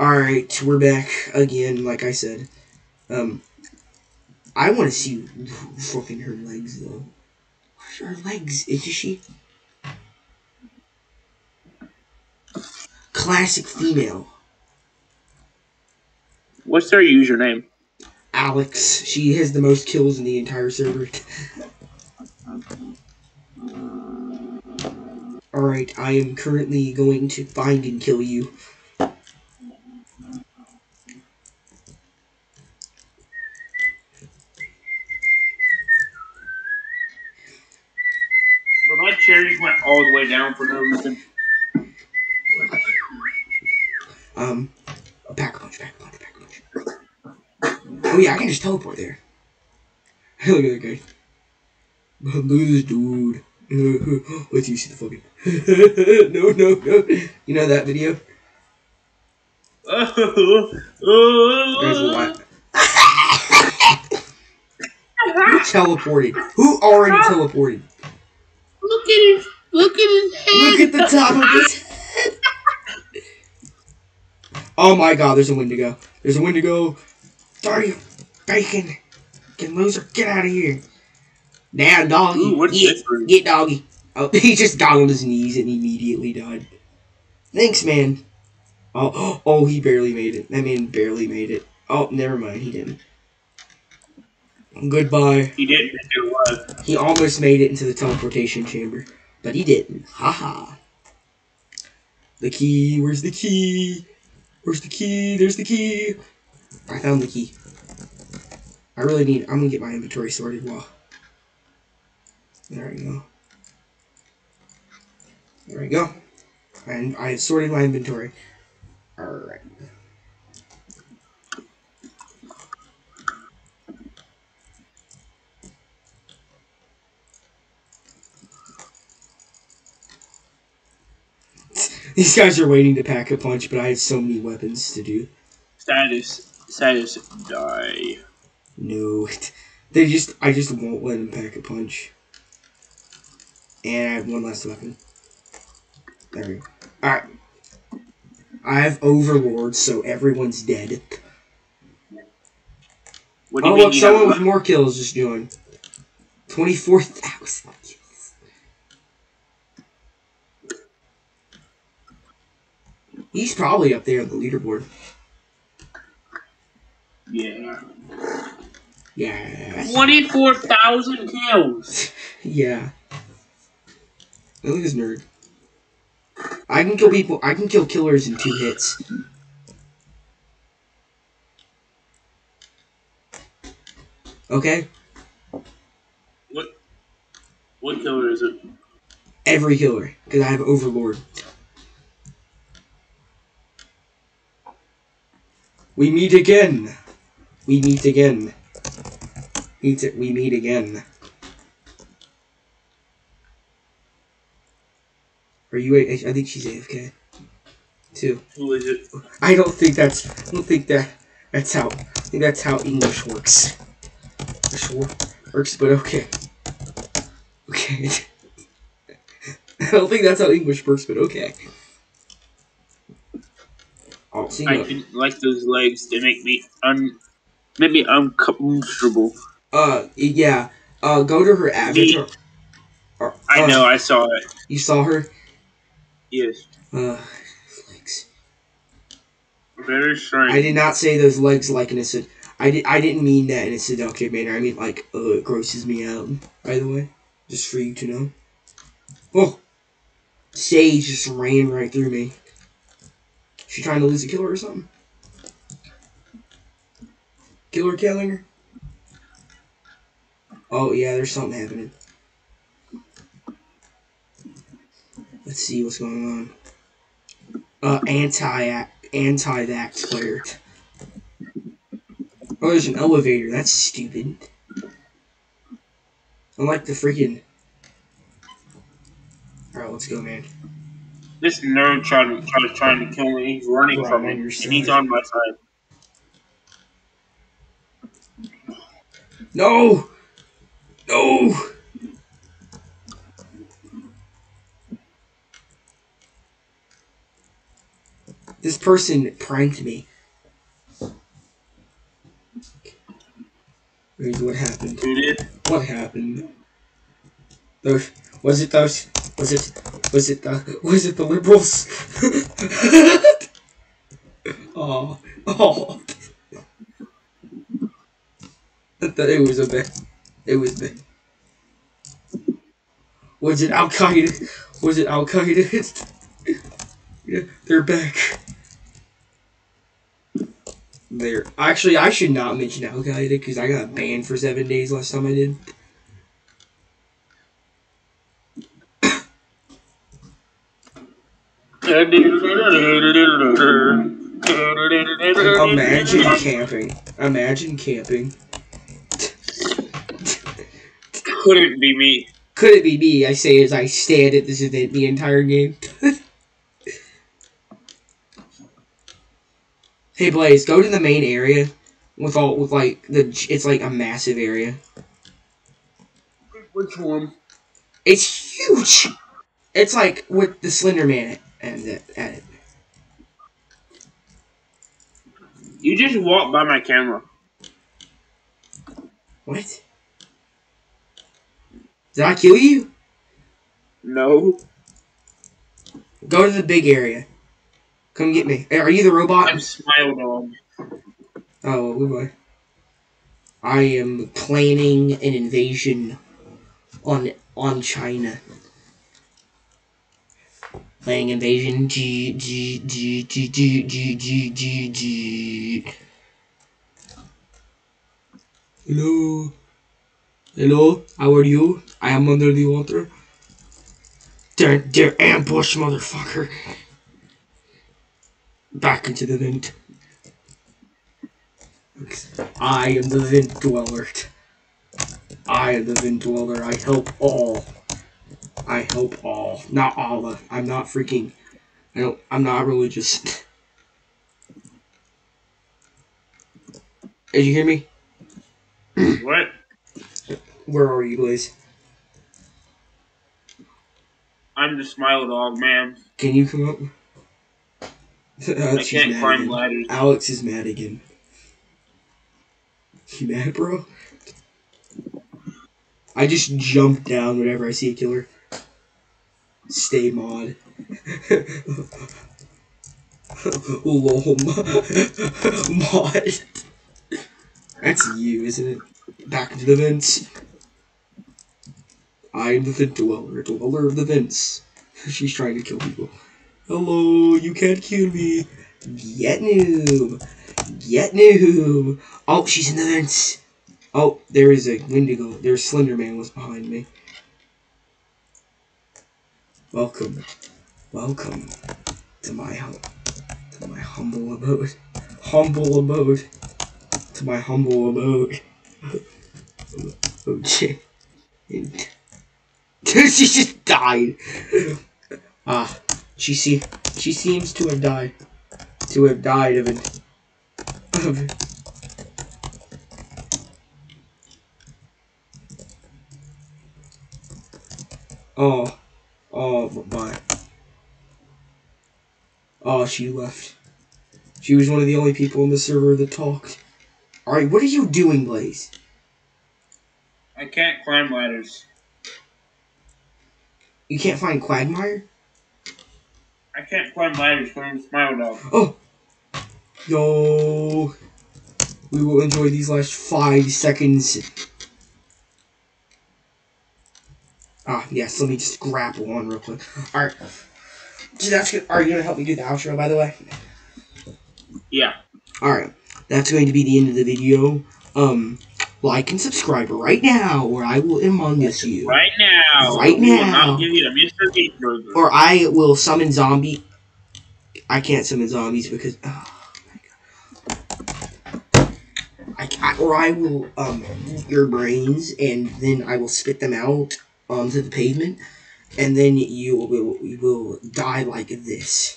Alright, we're back again, like I said. Um, I want to see fucking her legs, though. Where's her legs? Is she? Classic female. What's their username? Alex. She has the most kills in the entire server. Alright, I am currently going to find and kill you. My cherries went all the way down for no reason. Um, pack a punch, pack a punch, pack a punch. Oh yeah, I can just teleport there. Look at that guy. Look at this dude. Wait till you see the fucking. no, no, no. You know that video? There's a lot. Who teleported? Who already teleported? Look at his, look at his head. Look at the top of his head. Oh my god, there's a Wendigo. There's a Wendigo. Sorry, bacon. Get loser, get out of here. Now, doggy. Ooh, what's get, this get doggy. Oh, he just got on his knees and immediately died. Thanks, man. Oh, oh, he barely made it. That man barely made it. Oh, never mind, he didn't. Goodbye. He didn't think it was. He almost made it into the teleportation chamber, but he didn't. Haha. The key. Where's the key? Where's the key? There's the key. I found the key. I really need. I'm gonna get my inventory sorted. Well, there we go. There we go. And I have sorted my inventory. All right. These guys are waiting to pack a punch, but I had so many weapons to do. Status, status, die. No, they just, I just won't let them pack a punch. And I have one last weapon. There we go. Alright. I have Overlord, so everyone's dead. What do you oh, mean look, someone with more kills just joined. 24,000. He's probably up there on the leaderboard. Yeah. Yeah. 24,000 kills. Yeah. Look at this nerd. I can kill people. I can kill killers in two hits. Okay, What? What killer is it? every killer because I have Overlord. We meet again. We meet again. Meet it. We meet again. Are you? I think she's AFK. Too. Who is it? I don't think that's. I don't think that. That's how. I think that's how English works. English works, but okay. Okay. I don't think that's how English works, but okay. I didn't like those legs. They make me un, make me uncomfortable. Uh, yeah. Uh, go to her avatar. Uh, I uh, know. I saw it. You saw her. Yes. Uh, legs. Very strange. I did not say those legs like in a sed- I did. I didn't mean that in a seductive manner. I mean like, uh, it grosses me out. By the way, just for you to know. Oh, Sage just ran right through me. She trying to lose a killer or something? Killer killing her? Oh yeah, there's something happening. Let's see what's going on. Uh, anti anti vax player. Oh, there's an elevator. That's stupid. I like the freaking. Alright, let's go, man. This nerd tried to, to trying to kill me. He's running Right from me, and he's on my side. No! No! This person pranked me. Here's what happened. What happened? Those was it those was it was it the was it the liberals? oh oh it was a bit it was bit was it Al Qaeda? Was it Al Qaeda? yeah, they're back. They're Actually, I should not mention Al Qaeda because I got banned for seven days last time I did. Imagine camping. Imagine camping. Couldn't be me. Could it be me? I say as I stand at this event the entire game. hey Blaze, go to the main area with all with like the it's like a massive area. Which one? It's huge. It's like with the Slender Man and at, at it. You just walked by my camera. What? Did I kill you? No. Go to the big area. Come get me. Are you the robot? I'm Smile Dog. Oh, goodbye. I am planning an invasion on on China. Planning invasion. G G G G G G G G G. Hello. Hello. How are you? I am under the water. They're, they're ambush, motherfucker. Back into the vent. I am the vent dweller. I am the vent dweller. I help all. I help all. Not Allah. I'm not freaking. I don't. I'm not religious. Did you hear me? What? Where are you, Blaze? I'm the Smile Dog, man. Can you come up? I Alex is can't mad climb again. ladders. Alex is mad again. You mad, bro? I just jump down whenever I see a killer. Stay mod. Lol. mod. That's you, isn't it? Back into the vents. I'm the vent dweller, dweller of the vents. She's trying to kill people. Hello, you can't kill me. Get noob. Get noob. Oh, she's in the vents. Oh, there is a Wendigo. There's Slender Man was behind me. Welcome. Welcome to my home. To my humble abode. Humble abode. To my humble abode. Oh shit. she just died. Ah, she see she seems to have died. To have died of it. Of it. Oh. Oh, bye. Oh, she left. She was one of the only people on the server that talked. Alright, what are you doing, Blaze? I can't climb ladders. You can't find Quagmire? I can't climb ladders because I'm Smile Dog. Oh! Yo! We will enjoy these last five seconds. Ah, yes, let me just grapple on real quick. Alright. That's good. Are you gonna help me do the outro, by the way? Yeah. Alright. That's going to be the end of the video. Um, like and subscribe right now, or I will Among Us you. Right now. Right now. give you the Mr. Meat Or I will summon zombie. I can't summon zombies because. Oh my god. I, I, or I will um eat your brains and then I will spit them out Um, onto the pavement, and then you will you will die like this.